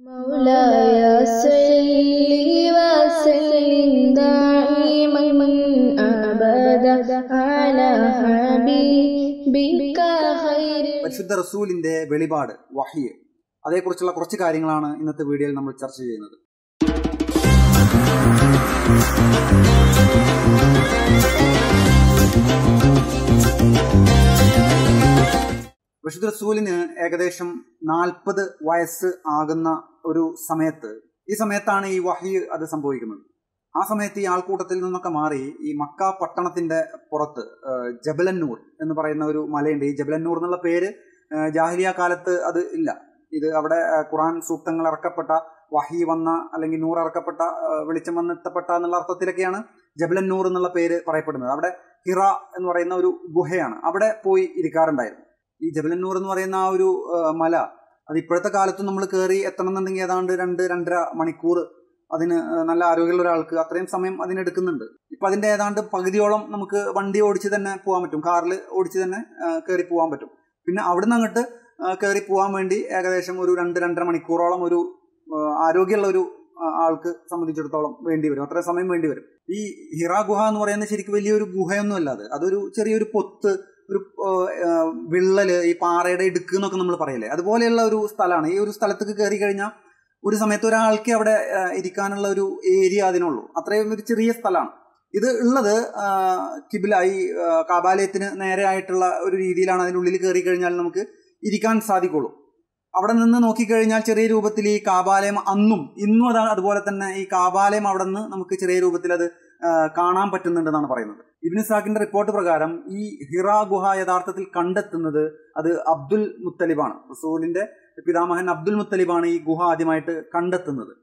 مولاي صل وسلم دائما أبدا على حبيبك خير പരിശുദ്ധ റസൂലിന്റെ വെളിപാട് വഹി അതേക്കുറിച്ചുള്ള കുറച്ച് കാര്യങ്ങളാണ് ഇന്നത്തെ വീഡിയോയിൽ നമ്മൾ ചർച്ച ചെയ്യുന്നത് വിശുദ്ധ റസൂലിന് ഏകദേശം നാൽപ്പത് വയസ്സ് ആകുന്ന ഒരു സമയത്ത് ഈ സമയത്താണ് ഈ വഹി അത് സംഭവിക്കുന്നത്. ആ സമയത്ത് ഈ ആൾക്കൂട്ടത്തിൽ നിന്നൊക്കെ മാറി ഈ മക്ക പട്ടണത്തിന്റെ പുറത്ത് ജബലന്നൂർ എന്ന് പറയുന്ന ഒരു മലയുണ്ട്. ഈ ജബലന്നൂർ എന്നുള്ള പേര് ജാഹിലിയ കാലത്ത് അത് ഇല്ല. ഇത് അവിടെ ഖുറാൻ സൂക്തങ്ങൾ ഇറക്കപ്പെട്ട വഹി വന്ന അല്ലെങ്കിൽ നൂർ ഇറക്കപ്പെട്ട വെളിച്ചം വന്നെത്തപ്പെട്ട എന്നുള്ള അർത്ഥത്തിലൊക്കെയാണ് ജബലന്നൂർ എന്നുള്ള പേര് പറയപ്പെടുന്നത്. അവിടെ ഹിറ എന്ന് പറയുന്ന ഒരു ഗുഹയാണ്. അവിടെ പോയി ഇരിക്കാറുണ്ടായിരുന്നു. ഈ ജബലന്നൂർ എന്ന് പറയുന്ന ആ ഒരു മല അത് ഇപ്പോഴത്തെ കാലത്ത് നമ്മൾ കയറി എത്തണമെന്നുണ്ടെങ്കിൽ ഏതാണ്ട് രണ്ട് രണ്ടര മണിക്കൂർ അതിന് നല്ല ആരോഗ്യമുള്ള ഒരാൾക്ക് അത്രയും സമയം അതിനെടുക്കുന്നുണ്ട് ഇപ്പൊ അതിന്റെ ഏതാണ്ട് പകുതിയോളം നമുക്ക് വണ്ടി ഓടിച്ച് തന്നെ പോകാൻ പറ്റും. കാറിൽ ഓടിച്ച് തന്നെ കയറി പോകാൻ പറ്റും. പിന്നെ അവിടുന്ന് അങ്ങോട്ട് കയറി പോകാൻ വേണ്ടി ഏകദേശം ഒരു രണ്ട് രണ്ടര മണിക്കൂറോളം ഒരു ആരോഗ്യമുള്ള ഒരു ആൾക്ക് സംബന്ധിച്ചിടത്തോളം വേണ്ടി വരും. അത്രയും സമയം വേണ്ടി വരും. ഈ ഹിറ ഗുഹ എന്ന് പറയുന്നത് ശരിക്കും വലിയൊരു ഗുഹയൊന്നും അല്ല അത്. അതൊരു ചെറിയൊരു പൊത്ത് ഒരു വിള്ളൽ ഈ പാറയുടെ ഇടുക്ക് എന്നൊക്കെ നമ്മൾ പറയില്ലേ? അതുപോലെയുള്ള ഒരു സ്ഥലമാണ്. ഈ ഒരു സ്ഥലത്തേക്ക് കയറി കഴിഞ്ഞാൽ ഒരു സമയത്ത് ഒരാൾക്ക് അവിടെ ഇരിക്കാനുള്ള ഒരു ഏരിയ അതിനുള്ളൂ. അത്രയും ഒരു ചെറിയ സ്ഥലമാണ്. ഇത് ഉള്ളത് കിബില ഈ കാബാലയത്തിന് നേരെ ആയിട്ടുള്ള ഒരു രീതിയിലാണ് അതിനുള്ളിൽ കയറി കഴിഞ്ഞാൽ നമുക്ക് ഇരിക്കാൻ സാധിക്കുള്ളൂ. അവിടെ നിന്ന് നോക്കിക്കഴിഞ്ഞാൽ ചെറിയ രൂപത്തിൽ ഈ കാബാലയം അന്നും ഇന്നും അതാണ് അതുപോലെ തന്നെ ഈ കാബാലയം അവിടെ നിന്ന് നമുക്ക് ചെറിയ രൂപത്തിൽ അത് കാണാൻ പറ്റുന്നുണ്ടെന്നാണ് പറയുന്നത്. ഇബിന് സാഖിന്റെ റിപ്പോർട്ട് പ്രകാരം ഈ ഹിറ ഗുഹ യഥാർത്ഥത്തിൽ കണ്ടെത്തുന്നത് അത് അബ്ദുൽ മുത്തലിബാണ്. റസൂലിന്റെ പിതാമഹൻ അബ്ദുൽ മുത്തലിബാണ് ഈ ഗുഹ ആദ്യമായിട്ട് കണ്ടെത്തുന്നത്.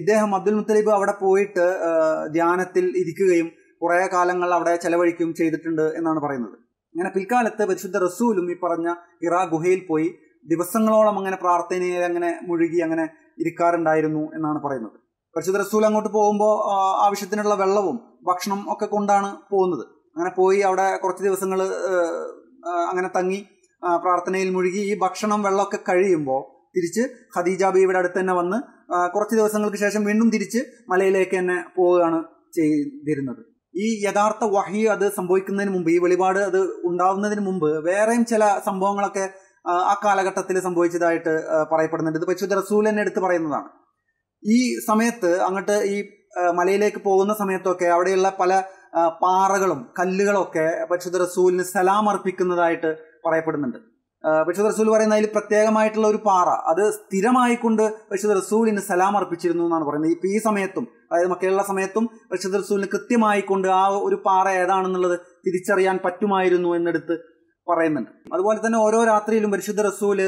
ഇദ്ദേഹം അബ്ദുൽ മുത്തലിബ് അവിടെ പോയിട്ട് ധ്യാനത്തിൽ ഇരിക്കുകയും കുറെ കാലങ്ങൾ അവിടെ ചെലവഴിക്കുകയും ചെയ്തിട്ടുണ്ട് എന്നാണ് പറയുന്നത്. അങ്ങനെ പിൽക്കാലത്ത് പരിശുദ്ധ റസൂലും ഈ പറഞ്ഞ ഹിറ ഗുഹയിൽ പോയി ദിവസങ്ങളോളം അങ്ങനെ പ്രാർത്ഥനയിൽ അങ്ങനെ മുഴുകി അങ്ങനെ ഇരിക്കാറുണ്ടായിരുന്നു എന്നാണ് പറയുന്നത്. പരിശുദ്ധ റസൂൽ അങ്ങോട്ട് പോകുമ്പോൾ ആവശ്യത്തിനുള്ള വെള്ളവും ഭക്ഷണം ഒക്കെ കൊണ്ടാണ് പോകുന്നത്. അങ്ങനെ പോയി അവിടെ കുറച്ച് ദിവസങ്ങൾ അങ്ങനെ തങ്ങി പ്രാർത്ഥനയിൽ മുഴുകി. ഈ ഭക്ഷണം വെള്ളമൊക്കെ കഴിയുമ്പോൾ തിരിച്ച് ഖദീജ ബീവിയുടെ അടുത്ത് തന്നെ വന്ന് കുറച്ച് ദിവസങ്ങൾക്ക് ശേഷം വീണ്ടും തിരിച്ച് മലയിലേക്ക് തന്നെ പോവുകയാണ് ചെയ്തിരുന്നത്. ഈ യഥാർത്ഥ വഹി അത് സംഭവിക്കുന്നതിന് മുമ്പ് ഈ വെളിപാട് അത് ഉണ്ടാവുന്നതിന് മുമ്പ് വേറെയും ചില സംഭവങ്ങളൊക്കെ ആ, കാലഘട്ടത്തിൽ സംഭവിച്ചതായിട്ട് പറയപ്പെടുന്നുണ്ട്. ഇത് പരിശുദ്ധ റസൂൽ തന്നെ എടുത്ത് പറയുന്നതാണ്. ഈ സമയത്ത് അങ്ങോട്ട് ഈ മലയിലേക്ക് പോകുന്ന സമയത്തൊക്കെ അവിടെയുള്ള പല പാറകളും കല്ലുകളൊക്കെ പരിശുദ്ധ റസൂലിന് സലാം അർപ്പിക്കുന്നതായിട്ട് പറയപ്പെടുന്നുണ്ട്. പരിശുദ്ധ റസൂൽ പറയുന്ന അതിൽ പ്രത്യേകമായിട്ടുള്ള ഒരു പാറ അത് സ്ഥിരമായിക്കൊണ്ട് പരിശുദ്ധ റസൂലിന് സലാം അർപ്പിച്ചിരുന്നു എന്നാണ് പറയുന്നത്. ഇപ്പൊ ഈ സമയത്തും അതായത് മക്കയുള്ള സമയത്തും പരിശുദ്ധ റസൂലിന് കൃത്യമായിക്കൊണ്ട് ആ ഒരു പാറ ഏതാണെന്നുള്ളത് തിരിച്ചറിയാൻ പറ്റുമായിരുന്നു എന്നെടുത്ത് പറയുന്നുണ്ട്. അതുപോലെ തന്നെ ഓരോ രാത്രിയിലും പരിശുദ്ധ റസൂൽ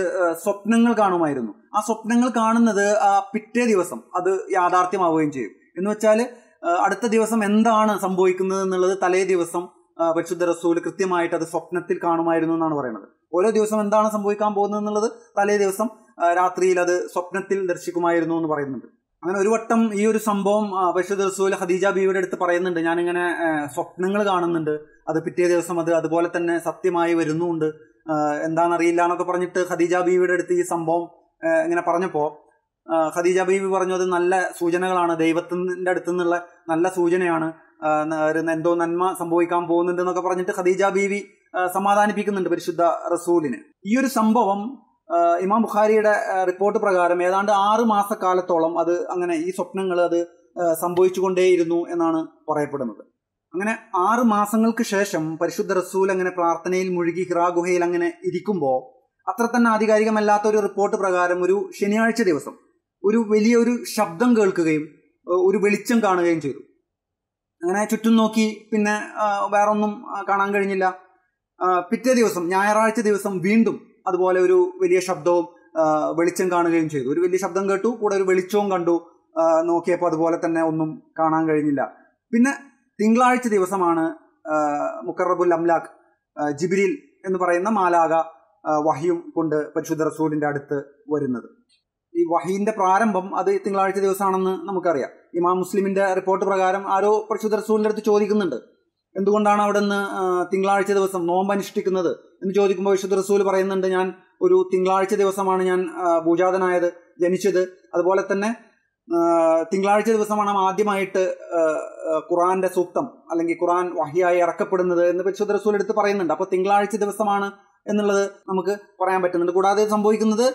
സ്വപ്നങ്ങൾ കാണുമായിരുന്നു. ആ സ്വപ്നങ്ങൾ കാണുന്നത് ആ പിറ്റേ ദിവസം അത് യാഥാർത്ഥ്യമാവുകയും ചെയ്യും. എന്ന് വെച്ചാൽ അടുത്ത ദിവസം എന്താണ് സംഭവിക്കുന്നത് എന്നുള്ളത് തലേ ദിവസം പരിശുദ്ധ റസൂൽ കൃത്യമായിട്ട് അത് സ്വപ്നത്തിൽ കാണുമായിരുന്നു എന്നാണ് പറയുന്നത്. ഓരോ ദിവസം എന്താണ് സംഭവിക്കാൻ പോകുന്നത് എന്നുള്ളത് തലേ ദിവസം രാത്രിയിൽ അത് സ്വപ്നത്തിൽ ദർശിക്കുമായിരുന്നു എന്ന് പറയുന്നുണ്ട്. അങ്ങനെ ഒരു വട്ടം ഈ ഒരു സംഭവം പരിശുദ്ധ റസൂൽ ഖദീജ ബീവിയുടെ അടുത്ത് പറയുന്നുണ്ട്. ഞാനിങ്ങനെ സ്വപ്നങ്ങൾ കാണുന്നുണ്ട്. അത് പിറ്റേ ദിവസം അത് അതുപോലെ തന്നെ സത്യമായി വരുന്നുണ്ട്. എന്താണെന്നറിയില്ല എന്നൊക്കെ പറഞ്ഞിട്ട് ഖദീജ ബീവിയുടെ അടുത്ത് ഈ സംഭവം ഇങ്ങനെ പറഞ്ഞപ്പോൾ ഹദീജ ഖദീജ ബീവി പറഞ്ഞു അത് നല്ല സൂചനകളാണ്. ദൈവത്തിന്റെ അടുത്തു നിന്നുള്ള നല്ല സൂചനയാണ്. എന്തോ നന്മ സംഭവിക്കാൻ പോകുന്നുണ്ട് എന്നൊക്കെ പറഞ്ഞിട്ട് ഖദീജ ബീവി സമാധാനിപ്പിക്കുന്നുണ്ട് പരിശുദ്ധ റസൂലിന്. ഈ ഒരു സംഭവം ഇമാം ബുഖാരിയുടെ റിപ്പോർട്ട് പ്രകാരം ഏതാണ്ട് ആറ് മാസക്കാലത്തോളം അത് അങ്ങനെ ഈ സ്വപ്നങ്ങൾ അത് സംഭവിച്ചുകൊണ്ടേയിരുന്നു എന്നാണ് പറയപ്പെടുന്നത്. അങ്ങനെ ആറ് മാസങ്ങൾക്ക് ശേഷം പരിശുദ്ധ റസൂൽ അങ്ങനെ പ്രാർത്ഥനയിൽ മുഴുകി ഹിറാ ഗുഹയിൽ അങ്ങനെ ഇരിക്കുമ്പോൾ അത്ര തന്നെ ആധികാരികമല്ലാത്ത ഒരു റിപ്പോർട്ട് പ്രകാരം ഒരു ശനിയാഴ്ച ദിവസം ഒരു വലിയൊരു ശബ്ദം കേൾക്കുകയും ഒരു വെളിച്ചം കാണുകയും ചെയ്തു. അങ്ങനെ ചുറ്റും നോക്കി പിന്നെ വേറൊന്നും കാണാൻ കഴിഞ്ഞില്ല. പിറ്റേ ദിവസം ഞായറാഴ്ച ദിവസം വീണ്ടും അതുപോലെ ഒരു വലിയ ശബ്ദവും വെളിച്ചം കാണുകയും ചെയ്തു. ഒരു വലിയ ശബ്ദം കേട്ടു കൂടെ ഒരു വെളിച്ചവും കണ്ടു നോക്കിയപ്പോൾ അതുപോലെ തന്നെ ഒന്നും കാണാൻ കഴിഞ്ഞില്ല. പിന്നെ തിങ്കളാഴ്ച ദിവസമാണ് മുക്കറബുൽ അംലാഖ് ജിബിരിൽ എന്ന് പറയുന്ന മാലാക വഹിയും കൊണ്ട് പരിശുദ്ധ റസൂലിന്റെ അടുത്ത് വരുന്നത്. ഈ വഹീന്റെ പ്രാരംഭം അത് തിങ്കളാഴ്ച ദിവസമാണെന്ന് നമുക്കറിയാം. ഇമാം മുസ്ലിമിന്റെ റിപ്പോർട്ട് പ്രകാരം ആരോ പരിശുദ്ധ റസൂലിന്റെ അടുത്ത് ചോദിക്കുന്നുണ്ട്. എന്തുകൊണ്ടാണ് അവിടെ നിന്ന് തിങ്കളാഴ്ച ദിവസം നോമ്പ് അനുഷ്ഠിക്കുന്നത് എന്ന് ചോദിക്കുമ്പോൾ വിശുദ്ധ റസൂൽ പറയുന്നുണ്ട് ഞാൻ ഒരു തിങ്കളാഴ്ച ദിവസമാണ് ഞാൻ പൂജാതനായത് ജനിച്ചത്. അതുപോലെ തന്നെ തിങ്കളാഴ്ച ദിവസമാണ് ആദ്യമായിട്ട് ഖുറാന്റെ സൂക്തം അല്ലെങ്കിൽ ഖുറാൻ വഹിയായി ഇറക്കപ്പെടുന്നത് എന്ന് പരിശുദ്ധ റസൂൽ എടുത്ത് പറയുന്നുണ്ട്. അപ്പൊ തിങ്കളാഴ്ച ദിവസമാണ് എന്നുള്ളത് നമുക്ക് പറയാൻ പറ്റുന്നുണ്ട്. കൂടാതെ സംഭവിക്കുന്നത്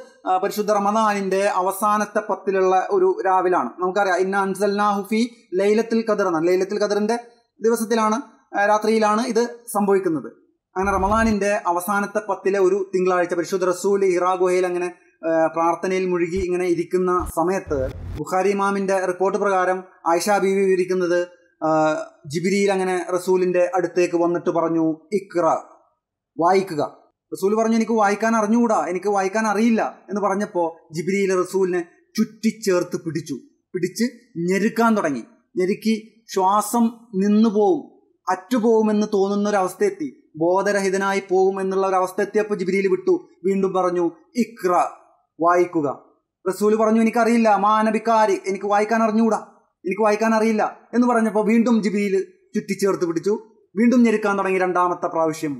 പരിശുദ്ധ റമദാനിന്റെ അവസാനത്തെ പത്തിലുള്ള ഒരു രാവിലാണ്. നമുക്കറിയാം ഇന്ന അൻസൽനാഹുഫി ലൈലത്തിൽ ഖദർ എന്നാണ്. ലൈലത്തിൽ ഖദറിന്റെ ദിവസത്തിലാണ് രാത്രിയിലാണ് ഇത് സംഭവിക്കുന്നത്. അങ്ങനെ റമദാനിന്റെ അവസാനത്തെ പത്തിലെ ഒരു തിങ്കളാഴ്ച പരിശുദ്ധ റസൂൽ ഇറാ ഗുഹയിൽ അങ്ങനെ പ്രാർത്ഥനയിൽ മുഴുകി ഇങ്ങനെ ഇരിക്കുന്ന സമയത്ത് ബുഖാരി ഇമാമിന്റെ റിപ്പോർട്ട് പ്രകാരം ആയിഷ ബീവി വിവരിക്കുന്നത് ജിബിരിയിൽ അങ്ങനെ റസൂലിന്റെ അടുത്തേക്ക് വന്നിട്ട് പറഞ്ഞു ഇക്ര വായിക്കുക. റസൂൽ പറഞ്ഞു എനിക്ക് വായിക്കാൻ അറിഞ്ഞുകൂടാ എനിക്ക് വായിക്കാൻ അറിയില്ല. എന്ന് പറഞ്ഞപ്പോൾ ജിബിരിയിൽ റസൂലിനെ ചുറ്റിച്ചേർത്ത് പിടിച്ചു. പിടിച്ച് ഞെരുക്കാൻ തുടങ്ങി. ഞെരുക്കി ശ്വാസം നിന്നു പോവും അറ്റുപോകുമെന്ന് തോന്നുന്ന ഒരു അവസ്ഥയെത്തി ബോധരഹിതനായി പോകും എന്നുള്ള ഒരു അവസ്ഥ എത്തിയപ്പോൾ ജിബിരിയിൽ വിട്ടു. വീണ്ടും പറഞ്ഞു ഇക്ര വായിക്കുക. റസൂൽ പറഞ്ഞു എനിക്കറിയില്ല മാനബിക്കാരി എനിക്ക് വായിക്കാൻ അറിഞ്ഞുകൂടാ എനിക്ക് വായിക്കാൻ അറിയില്ല. എന്ന് പറഞ്ഞപ്പോൾ വീണ്ടും ജിബിരിയിൽ ചുറ്റിച്ചേർത്ത് പിടിച്ചു. വീണ്ടും ഞെരുക്കാൻ തുടങ്ങി രണ്ടാമത്തെ പ്രാവശ്യം.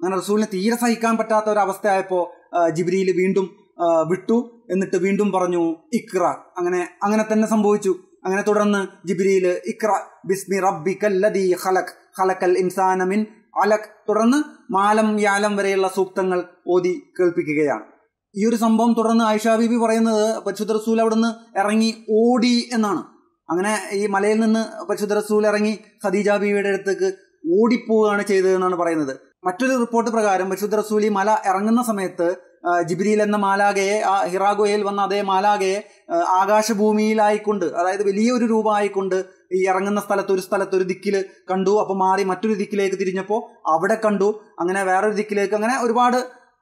അങ്ങനെ റസൂലിനെ തീരെ സഹിക്കാൻ പറ്റാത്ത ഒരവസ്ഥയായപ്പോൾ ജിബ്രിയിൽ വീണ്ടും വിട്ടു. എന്നിട്ട് വീണ്ടും പറഞ്ഞു ഇക്ര അങ്ങനെ അങ്ങനെ തന്നെ സംഭവിച്ചു. അങ്ങനെ തുടർന്ന് ജിബിരിയിൽ ഇക്ര ബിസ്മി റബ്ബിക്കല്ലദീ ഖലഖ്. ഖലഖൽ ഇൻസാനമിൻ അലക്. തുടർന്ന് മാലം യാലം വരെയുള്ള സൂക്തങ്ങൾ ഓതി കേൾപ്പിക്കുകയാണ്. ഈ ഒരു സംഭവം തുടർന്ന് ആയിഷാ ബീബി പറയുന്നത് പരിശുദ്ധ റസൂൽ അവിടുന്ന് ഇറങ്ങി ഓടി എന്നാണ്. അങ്ങനെ ഈ മലയിൽ നിന്ന് പരിശുദ്ധ റസൂൽ ഇറങ്ങി ഖദീജ ബീവിയുടെ അടുത്തേക്ക് ഓടിപ്പോവുകയാണ് ചെയ്തതെന്നാണ് പറയുന്നത്. മറ്റൊരു റിപ്പോർട്ട് പ്രകാരം പരിശുദ്ധ റസൂൽ ഈ മല ഇറങ്ങുന്ന സമയത്ത് ജിബ്രീൽ എന്ന മാലാകയെ ആ ഹിറാഗോയിൽ വന്ന അതേ മാലാകയെ ആകാശഭൂമിയിലായിക്കൊണ്ട് അതായത് വലിയൊരു രൂപമായിക്കൊണ്ട് ഈ ഇറങ്ങുന്ന സ്ഥലത്ത് ഒരു സ്ഥലത്ത് ഒരു ദിക്കിൽ കണ്ടു അപ്പോൾ മാറി മറ്റൊരു ദിക്കിലേക്ക് തിരിഞ്ഞപ്പോൾ അവിടെ കണ്ടു അങ്ങനെ വേറൊരു ദിക്കിലേക്ക് അങ്ങനെ ഒരുപാട്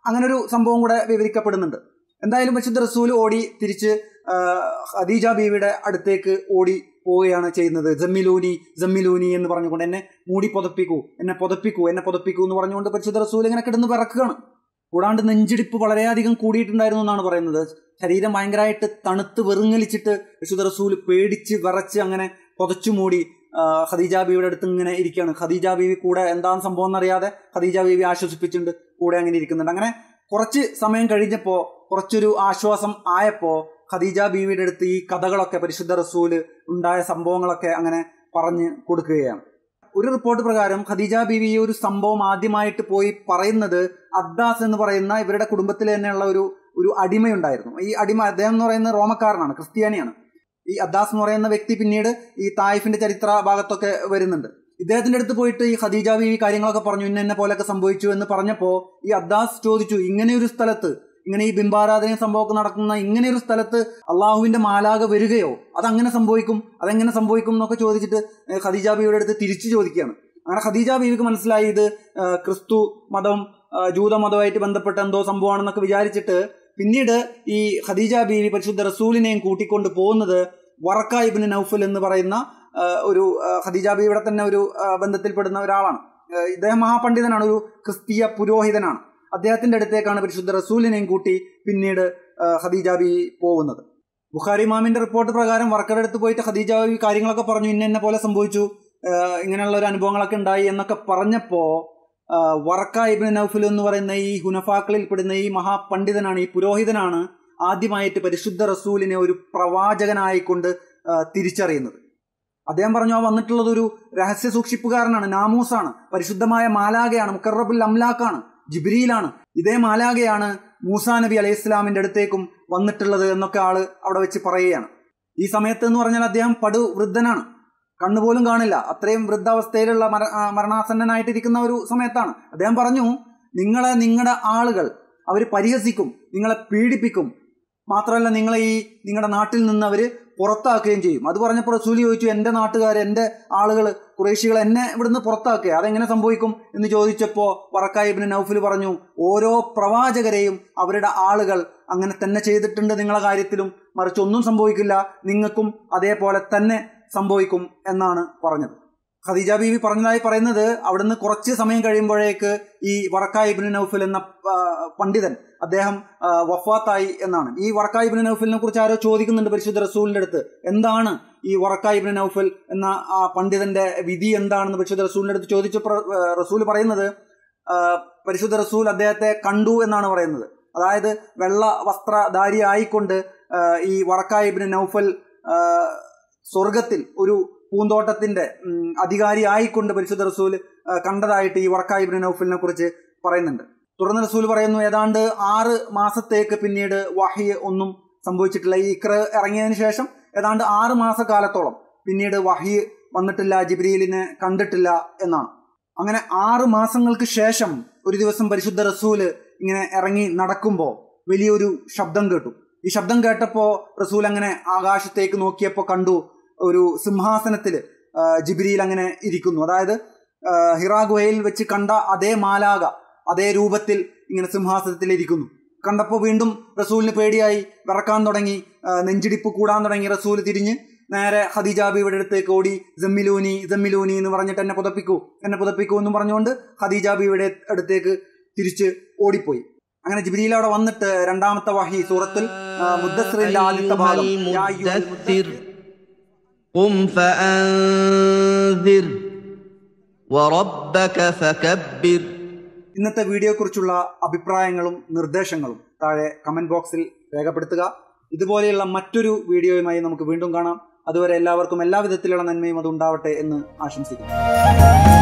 അങ്ങനെ ഒരു സംഭവം കൂടെ വിവരിക്കപ്പെടുന്നുണ്ട്. എന്തായാലും പക്ഷെ റസൂൽ ഓടി തിരിച്ച് ഹദീജ ബീവിയുടെ അടുത്തേക്ക് ഓടി പോവുകയാണ് ചെയ്യുന്നത്. ജമ്മിലൂനി ജമ്മിലൂനി എന്ന് പറഞ്ഞുകൊണ്ട് എന്നെ മൂടി പുതപ്പിക്കൂ എന്നെ പുതപ്പിക്കൂ എന്നെ പുതപ്പിക്കൂ എന്ന് പറഞ്ഞുകൊണ്ട് പരിശുദ്ധ റസൂൽ ഇങ്ങനെ കിടന്ന് പിറക്കുകയാണ് കൂടാണ്ട് നെഞ്ചിടിപ്പ് വളരെയധികം കൂടിയിട്ടുണ്ടായിരുന്നു എന്നാണ് പറയുന്നത്. ശരീരം ഭയങ്കരമായിട്ട് തണുത്ത് വെറുങ്ങലിച്ചിട്ട് വിശുദ്ധ റസൂൽ പേടിച്ച് വിറച്ച് അങ്ങനെ പുതച്ചു മൂടി ഖദീജ ബീവിയുടെ അടുത്ത് ഇങ്ങനെ ഇരിക്കുകയാണ്. ഖദീജ ബീവി കൂടെ എന്താണ് സംഭവം എന്നറിയാതെ ഖദീജ ബീവി ആശ്വസിപ്പിച്ചിട്ടുണ്ട് കൂടെ അങ്ങനെ ഇരിക്കുന്നുണ്ട്. അങ്ങനെ കുറച്ച് സമയം കഴിഞ്ഞപ്പോൾ കുറച്ചൊരു ആശ്വാസം ആയപ്പോൾ ഖദീജ ബീവിയുടെ അടുത്ത് ഈ കഥകളൊക്കെ പരിശുദ്ധ റസൂൽ ഉണ്ടായ സംഭവങ്ങളൊക്കെ അങ്ങനെ പറഞ്ഞു കൊടുക്കുകയാണ്. ഒരു റിപ്പോർട്ട് പ്രകാരം ഖദീജ ബീവി ഈ ഒരു സംഭവം ആദ്യമായിട്ട് പോയി പറയുന്നത് അബ്ദാസ് എന്ന് പറയുന്ന ഇവരുടെ കുടുംബത്തിൽ തന്നെയുള്ള ഒരു ഒരു അടിമയുണ്ടായിരുന്നു. ഈ അടിമ അദ്ദേഹം എന്ന് പറയുന്ന റോമക്കാരനാണ് ക്രിസ്ത്യാനിയാണ്. ഈ അദ്ദാസ് എന്ന് പറയുന്ന വ്യക്തി പിന്നീട് ഈ തായിഫിന്റെ ചരിത്ര ഭാഗത്തൊക്കെ വരുന്നുണ്ട്. ഇദ്ദേഹത്തിന്റെ അടുത്ത് പോയിട്ട് ഈ ഖദീജ ബീവി കാര്യങ്ങളൊക്കെ പറഞ്ഞു ഇന്ന എന്നെ പോലെയൊക്കെ സംഭവിച്ചു എന്ന് പറഞ്ഞപ്പോൾ ഈ അദ്ദാസ് ചോദിച്ചു ഇങ്ങനെ ഒരു സ്ഥലത്ത് ഇങ്ങനെ ഈ ബിംബാരാധന സംഭവമൊക്കെ നടക്കുന്ന ഇങ്ങനെ ഒരു സ്ഥലത്ത് അള്ളാഹുവിന്റെ മാലാക വരികയോ? അതങ്ങനെ സംഭവിക്കും അതെങ്ങനെ സംഭവിക്കും എന്നൊക്കെ ചോദിച്ചിട്ട് ഖദീജ ബീവിയുടെ അടുത്ത് തിരിച്ചു ചോദിക്കുകയാണ്. അങ്ങനെ ഖദീജ ബീവിക്ക് മനസ്സിലായി ഇത് ക്രിസ്തു മതം ജൂത ജൂതമതമായിട്ട് ബന്ധപ്പെട്ട എന്തോ സംഭവമാണെന്നൊക്കെ വിചാരിച്ചിട്ട് പിന്നീട് ഈ ഖദീജ ബീവി പരിശുദ്ധ റസൂലിനെയും കൂട്ടിക്കൊണ്ട് പോകുന്നത് വറക്ക ഇബിന് നൌഫൽ എന്ന് പറയുന്ന ഒരു ഖദീജ ബീവിയുടെ തന്നെ ഒരു ബന്ധത്തിൽപ്പെടുന്ന ഒരാളാണ്. ഇദ്ദേഹം മഹാപണ്ഡിതനാണ് ഒരു ക്രിസ്തീയ പുരോഹിതനാണ്. അദ്ദേഹത്തിന്റെ അടുത്തേക്കാണ് പരിശുദ്ധ റസൂലിനെയും കൂട്ടി പിന്നീട് ഖദീജ ബി പോകുന്നത്. ബുഖാരി മാമിന്റെ റിപ്പോർട്ട് പ്രകാരം വർക്കറുടെ അടുത്ത് പോയിട്ട് ഖദീജ ബി കാര്യങ്ങളൊക്കെ പറഞ്ഞു ഇന്ന എന്നെ പോലെ സംഭവിച്ചു ഇങ്ങനെയുള്ള ഒരു അനുഭവങ്ങളൊക്കെ ഉണ്ടായി എന്നൊക്കെ പറഞ്ഞപ്പോ വറക്ക ഇബ്നു നൗഫൽ എന്ന് പറയുന്ന ഈ ഹുനഫാക്കളിൽ പെടുന്ന ഈ മഹാപണ്ഡിതനാണ് ഈ പുരോഹിതനാണ് ആദ്യമായിട്ട് പരിശുദ്ധ റസൂലിനെ ഒരു പ്രവാചകനായിക്കൊണ്ട് തിരിച്ചറിയുന്നത്. അദ്ദേഹം പറഞ്ഞു ആ വന്നിട്ടുള്ളത് ഒരു രഹസ്യ സൂക്ഷിപ്പുകാരനാണ് നാമൂസാണ് പരിശുദ്ധമായ മാലാകയാണ് മുക്കറബുൽ അംലാക്കാണ് ജിബ്രിയിലാണ് ഇതേ മാലാകയാണ് മൂസാ നബി അലൈഹി ഇസ്ലാമിന്റെ അടുത്തേക്കും വന്നിട്ടുള്ളത് എന്നൊക്കെ ആൾ അവിടെ വെച്ച് പറയുകയാണ്. ഈ സമയത്ത് എന്ന് പറഞ്ഞാൽ അദ്ദേഹം പടു വൃദ്ധനാണ് കണ്ണുപോലും കാണില്ല. അത്രയും വൃദ്ധാവസ്ഥയിലുള്ള മര മരണാസന്നനായിട്ടിരിക്കുന്ന ഒരു സമയത്താണ്. അദ്ദേഹം പറഞ്ഞു നിങ്ങളെ നിങ്ങളുടെ ആളുകൾ അവർ പരിഹസിക്കും നിങ്ങളെ പീഡിപ്പിക്കും. മാത്രമല്ല നിങ്ങളെ ഈ നിങ്ങളുടെ നാട്ടിൽ നിന്ന് അവർ പുറത്താക്കുകയും ചെയ്യും. അത് പറഞ്ഞപ്പോൾ റസൂലി ചോദിച്ചു എന്റെ നാട്ടുകാർ എന്റെ ആളുകൾ കുറേശികൾ എന്നെ ഇവിടുന്ന് പുറത്താക്കുക. അതെങ്ങനെ സംഭവിക്കും? എന്ന് ചോദിച്ചപ്പോൾ വറക്കായിബിന് നൌഫിൽ പറഞ്ഞു ഓരോ പ്രവാചകരെയും അവരുടെ ആളുകൾ അങ്ങനെ തന്നെ ചെയ്തിട്ടുണ്ട് നിങ്ങളെ കാര്യത്തിലും. മറിച്ച് ഒന്നും സംഭവിക്കില്ല. നിങ്ങൾക്കും അതേപോലെ തന്നെ സംഭവിക്കും എന്നാണ് പറഞ്ഞത്. ഖദീജ ബീവി പറഞ്ഞതായി പറയുന്നത് അവിടുന്ന് കുറച്ച് സമയം കഴിയുമ്പോഴേക്ക് ഈ വറക്കായ് ഇബ്നു നൗഫൽ എന്ന പണ്ഡിതൻ അദ്ദേഹം വഫാത്തായി എന്നാണ്. ഈ വറക്കായ് ഇബ്നു നൗഫലിനെ കുറിച്ച് ആരോ ചോദിക്കുന്നുണ്ട് പരിശുദ്ധ റസൂലിന്റെ അടുത്ത്. എന്താണ് ഈ വറക്കായ് ഇബ്നു നൗഫൽ എന്ന ആ പണ്ഡിതന്റെ വിധി എന്താണെന്ന് പരിശുദ്ധ റസൂലിന്റെ അടുത്ത് ചോദിച്ചപ്പോൾ റസൂൽ പറയുന്നത് പരിശുദ്ധ റസൂൽ അദ്ദേഹത്തെ കണ്ടു എന്നാണ് പറയുന്നത്. അതായത് വെള്ള വസ്ത്രധാരി ആയിക്കൊണ്ട് ആ, ഈ വറക്കായിബിന് നൗഫൽ ആ, സ്വർഗത്തിൽ ഒരു പൂന്തോട്ടത്തിന്റെ അധികാരി ആയിക്കൊണ്ട് പരിശുദ്ധ റസൂൽ കണ്ടതായിട്ട് ഈ വർക്കായി ഇബിൻ നൌഫലിനെ കുറിച്ച് പറയുന്നുണ്ട്. തുടർന്ന് റസൂൽ പറയുന്നു ഏതാണ്ട് ആറ് മാസത്തേക്ക് പിന്നീട് വഹി ഒന്നും സംഭവിച്ചിട്ടില്ല. ഈ ഇക്ര ഇറങ്ങിയതിന് ശേഷം ഏതാണ്ട് ആറ് മാസക്കാലത്തോളം പിന്നീട് വഹി വന്നിട്ടില്ല ജിബ്രീലിനെ കണ്ടിട്ടില്ല എന്നാണ്. അങ്ങനെ ആറ് മാസങ്ങൾക്ക് ശേഷം ഒരു ദിവസം പരിശുദ്ധ റസൂൽ ഇങ്ങനെ ഇറങ്ങി നടക്കുമ്പോൾ വലിയൊരു ശബ്ദം കേട്ടു. ഈ ശബ്ദം കേട്ടപ്പോൾ റസൂൽ അങ്ങനെ ആകാശത്തേക്ക് നോക്കിയപ്പോൾ കണ്ടു ഒരു സിംഹാസനത്തിൽ ജിബിരിയിൽ അങ്ങനെ ഇരിക്കുന്നു. അതായത് ഹിറാഗുഹയിൽ വെച്ച് കണ്ട അതേ മാലാക അതേ രൂപത്തിൽ ഇങ്ങനെ സിംഹാസനത്തിൽ ഇരിക്കുന്നു. കണ്ടപ്പോൾ വീണ്ടും റസൂലിന് പേടിയായി വിറക്കാൻ തുടങ്ങി നെഞ്ചിടിപ്പ് കൂടാൻ തുടങ്ങി റസൂൽ തിരിഞ്ഞ് നേരെ ഖദീജ ബീവിയുടെ അടുത്തേക്ക് ഓടി ജമ്മിലൂനി ജമ്മിലൂനി എന്ന് പറഞ്ഞിട്ട് എന്നെ പുതപ്പിക്കൂ എന്നെ പുതപ്പിക്കൂ എന്ന് പറഞ്ഞുകൊണ്ട് ഖദീജ അടുത്തേക്ക് തിരിച്ച് ഓടിപ്പോയി. അങ്ങനെ ജിബ്രീൽ അവിടെ വന്നിട്ട് രണ്ടാമത്തെ വഹി സൂറത്തിൽ മുദ്ദസ്റിന്റെ ആദ്യത്തെ ഭാഗം. قم فأنذر وربك فكبر ഇന്നത്തെ വീഡിയോയെക്കുറിച്ചുള്ള അഭിപ്രായങ്ങളും നിർദ്ദേശങ്ങളും താഴെ കമന്റ് ബോക്സിൽ രേഖപ്പെടുത്തുക ഇതുപോലെയുള്ള മറ്റൊരു വീഡിയോയുമായി നമുക്ക് വീണ്ടും കാണാം അതുവരെ എല്ലാവർക്കും എല്ലാവിധത്തിലുള്ള നന്മയും അത് ഉണ്ടാവട്ടെ എന്ന് ആശംസിക്കുന്നു